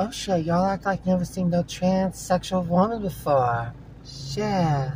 Oh shit, y'all act like never seen no transsexual woman before. Shit.